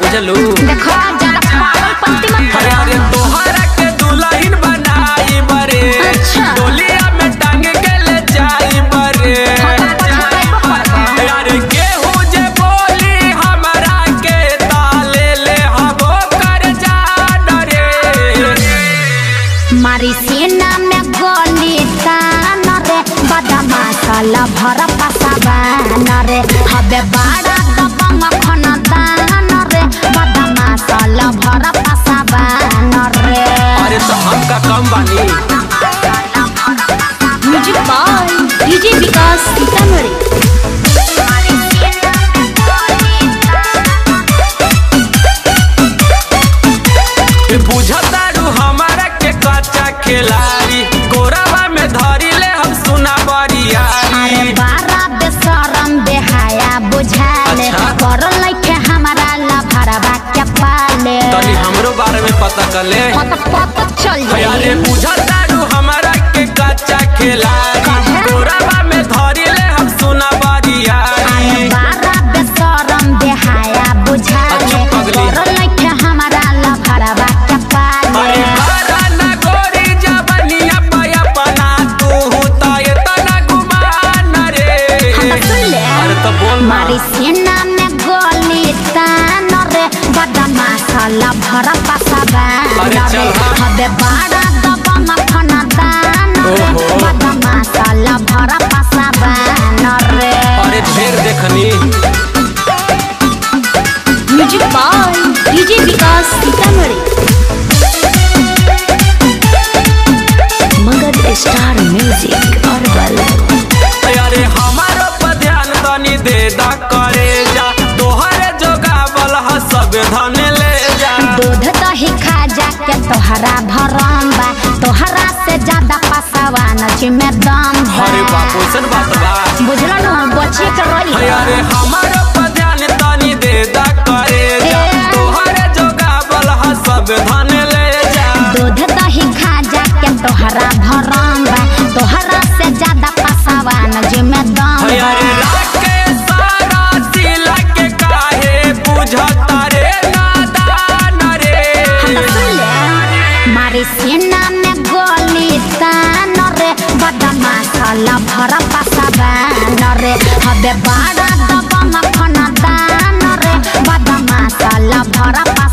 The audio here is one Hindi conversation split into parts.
मत अरे तोहरा के दुल्हन बनाई बरे अच्छा। डोलिया में टांग के ले जाई बरे अरे केहू जे बोली हमरा के ताले ले हबो कर जान रे। मारी सीना में गोली तान रे बदमाशल भर पसाबान रे। हबे बाड़ा music by DJ Vikas Sitamarhi बुझतारू तो बोल मारी सीना में गोली तान रे बड़ा बदमाशल भर पसाबान अरे रे। हबे बाड़ा दबंग खन दान रे ओहो। बदमाशल भर पसाबान रे। अरे ढेर देखनी। Music by DJ Vikas Sitamarhi जाके तोहरा भरम बा तोहरा से ज़्यादा पसावान में दम बा अरे बाप ओसन बात बा। बुझल न बची के रही अरे हमर पर ध्यान तनी दे दा करे जा। तोहरे ह सब धन बदमाशल भर पसाबान रे हबे बाड़ा दबंग खन दान रे बदमाशल भर पसाबान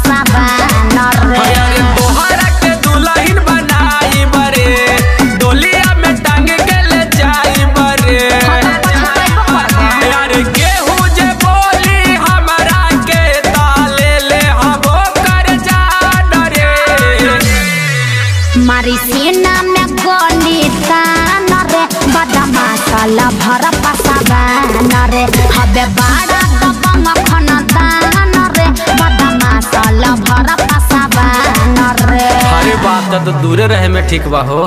बदमाशल भर पसाबा रे। हबे दबा मखन दान रे। भरा अरे बात तो दूरे रहे में ठीक बा हो।